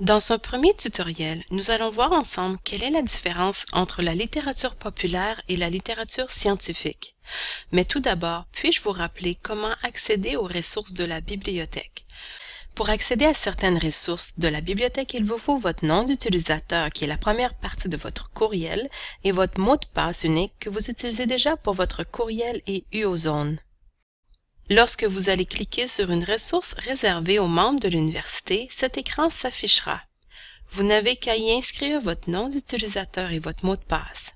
Dans ce premier tutoriel, nous allons voir ensemble quelle est la différence entre la littérature populaire et la littérature scientifique. Mais tout d'abord, puis-je vous rappeler comment accéder aux ressources de la bibliothèque? Pour accéder à certaines ressources de la bibliothèque, il vous faut votre nom d'utilisateur qui est la première partie de votre courriel et votre mot de passe unique que vous utilisez déjà pour votre courriel et UOZone. Lorsque vous allez cliquer sur une ressource réservée aux membres de l'université, cet écran s'affichera. Vous n'avez qu'à y inscrire votre nom d'utilisateur et votre mot de passe.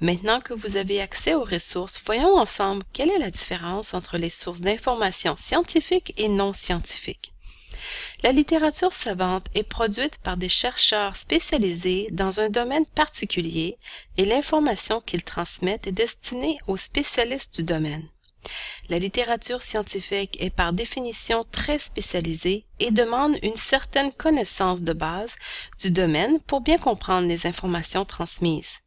Maintenant que vous avez accès aux ressources, voyons ensemble quelle est la différence entre les sources d'informations scientifiques et non scientifiques. La littérature savante est produite par des chercheurs spécialisés dans un domaine particulier et l'information qu'ils transmettent est destinée aux spécialistes du domaine. La littérature scientifique est par définition très spécialisée et demande une certaine connaissance de base du domaine pour bien comprendre les informations transmises.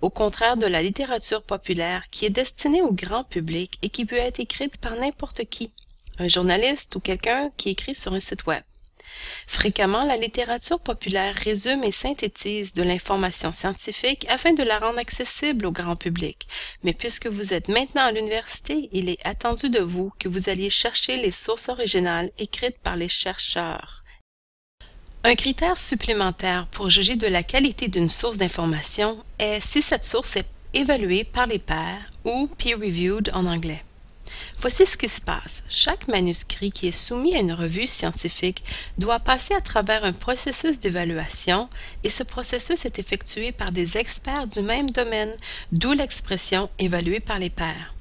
Au contraire de la littérature populaire qui est destinée au grand public et qui peut être écrite par n'importe qui, un journaliste ou quelqu'un qui écrit sur un site web. Fréquemment, la littérature populaire résume et synthétise de l'information scientifique afin de la rendre accessible au grand public. Mais puisque vous êtes maintenant à l'université, il est attendu de vous que vous alliez chercher les sources originales écrites par les chercheurs. Un critère supplémentaire pour juger de la qualité d'une source d'information est si cette source est évaluée par les pairs ou peer-reviewed en anglais. Voici ce qui se passe. Chaque manuscrit qui est soumis à une revue scientifique doit passer à travers un processus d'évaluation et ce processus est effectué par des experts du même domaine, d'où l'expression évaluée par les pairs.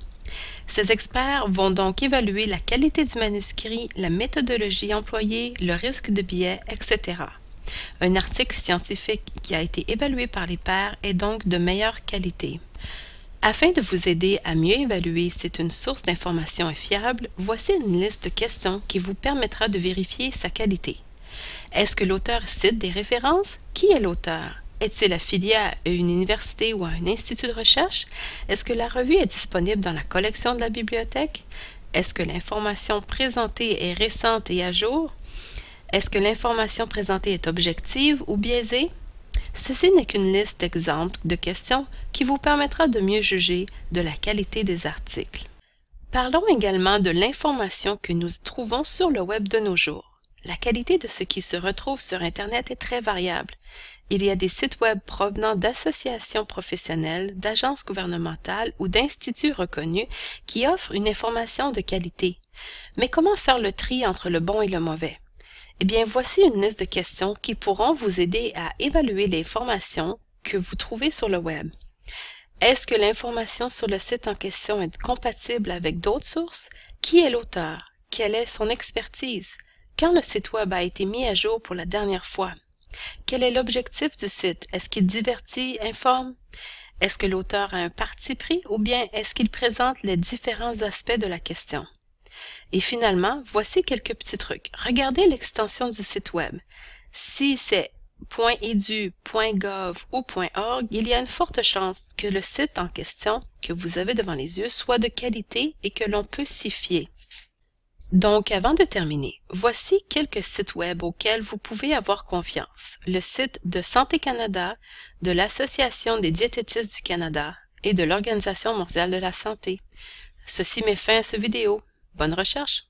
Ces experts vont donc évaluer la qualité du manuscrit, la méthodologie employée, le risque de biais, etc. Un article scientifique qui a été évalué par les pairs est donc de meilleure qualité. Afin de vous aider à mieux évaluer si une source d'information est fiable, voici une liste de questions qui vous permettra de vérifier sa qualité. Est-ce que l'auteur cite des références? Qui est l'auteur? Est-il affilié à une université ou à un institut de recherche? Est-ce que la revue est disponible dans la collection de la bibliothèque? Est-ce que l'information présentée est récente et à jour? Est-ce que l'information présentée est objective ou biaisée? Ceci n'est qu'une liste d'exemples de questions qui vous permettra de mieux juger de la qualité des articles. Parlons également de l'information que nous trouvons sur le web de nos jours. La qualité de ce qui se retrouve sur Internet est très variable. Il y a des sites web provenant d'associations professionnelles, d'agences gouvernementales ou d'instituts reconnus qui offrent une information de qualité. Mais comment faire le tri entre le bon et le mauvais? Eh bien, voici une liste de questions qui pourront vous aider à évaluer les informations que vous trouvez sur le web. Est-ce que l'information sur le site en question est compatible avec d'autres sources? Qui est l'auteur? Quelle est son expertise? Quand le site web a été mis à jour pour la dernière fois? Quel est l'objectif du site? Est-ce qu'il divertit, informe? Est-ce que l'auteur a un parti pris ou bien est-ce qu'il présente les différents aspects de la question? Et finalement, voici quelques petits trucs. Regardez l'extension du site web. Si c'est .edu, .gov ou .org, il y a une forte chance que le site en question que vous avez devant les yeux soit de qualité et que l'on peut s'y fier. Donc, avant de terminer, voici quelques sites web auxquels vous pouvez avoir confiance. Le site de Santé Canada, de l'Association des diététistes du Canada et de l'Organisation mondiale de la santé. Ceci met fin à cette vidéo. Bonne recherche!